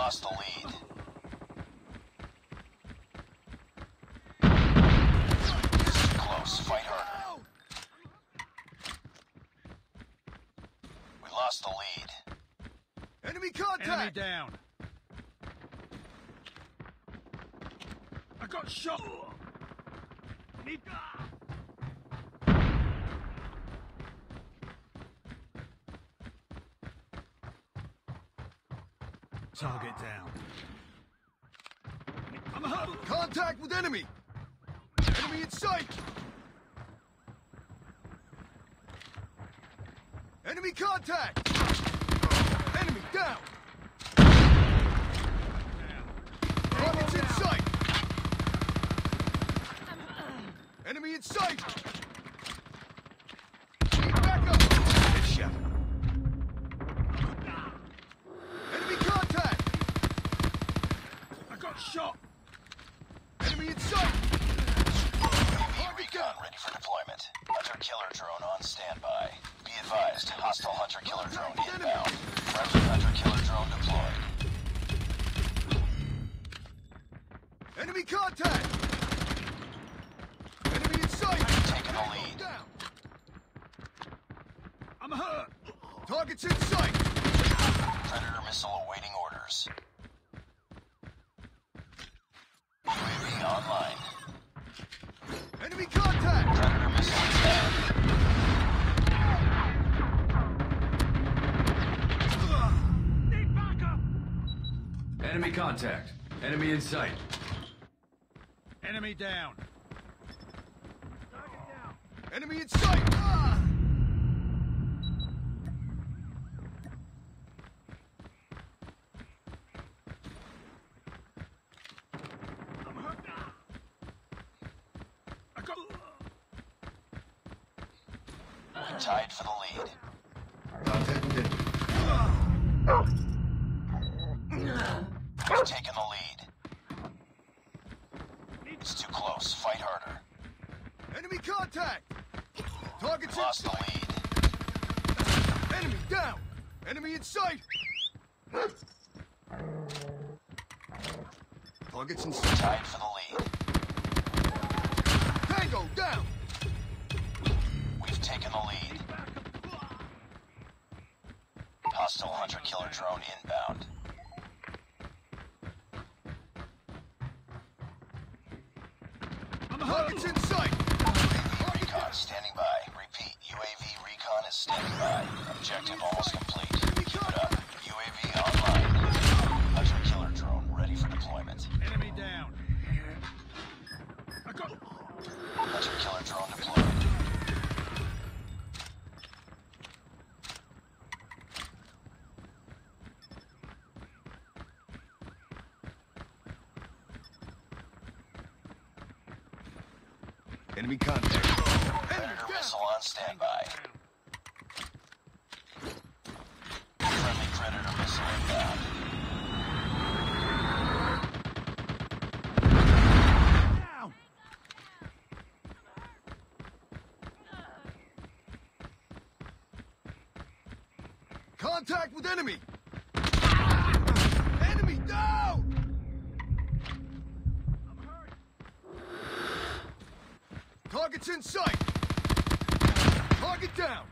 lost the lead. This is close. Fight harder. We lost the lead. Enemy contact! Enemy down. I got shot. Need. Target down. I'm hurt. Contact with enemy! Enemy in sight! Enemy contact! Enemy down! Target's in sight! Enemy in sight! Need backup! Headshot. Enemy contact! I got shot. Enemy in sight! UAV recon ready for deployment. Hunter killer drone on standby. Be advised, hostile hunter killer drone inbound. Friendly hunter killer drone deployed. Enemy contact! Enemy in sight! Taking the lead. Down! I'm hurt. Target's in sight! Predator missile awaiting orders. UAV online. Enemy contact. Enemy in sight. Enemy down. Enemy in sight! Ah! I'm hurt. I got. We tied for the lead. Contact with enemy. We've taken the lead. It's too close. Fight harder. Enemy contact! Target's We in lost the lead. Enemy down! Enemy in sight! Target's in sight. Tied for the lead. Tango down! We've taken the lead. Hostile hunter killer drone inbound. I'm hurt. Target's in sight! UAV recon standing by. Repeat, UAV recon is standing by. Objective almost complete. Keep it up. UAV online. Hunter killer drone ready for deployment. Enemy down. I got. Hunter killer drone deployed. Enemy contact. Predator missile on standby. Friendly Predator missile inbound. Down. Contact with enemy! Enemy down! Target's in sight! Target down!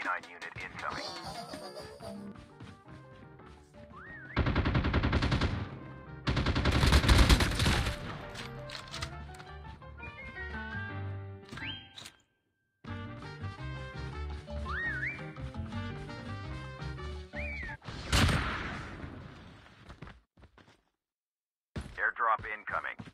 Canine unit incoming. Airdrop incoming.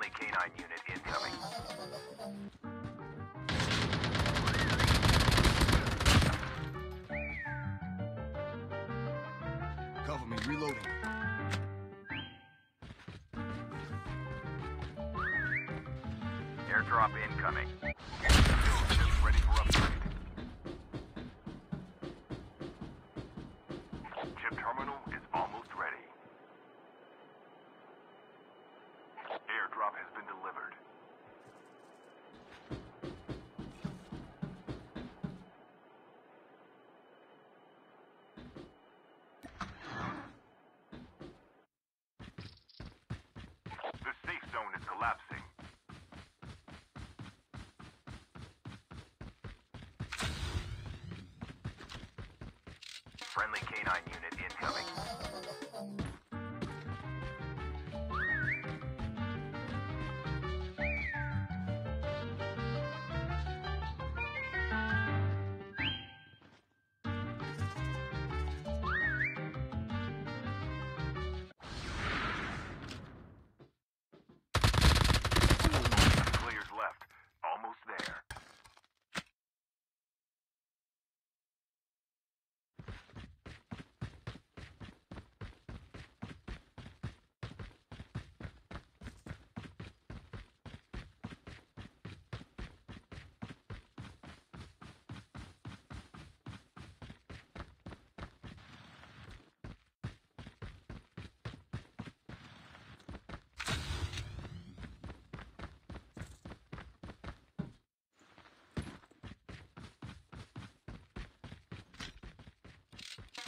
Friendly canine unit incoming. Cover me, reloading. Airdrop in. Collapsing. Friendly canine unit incoming.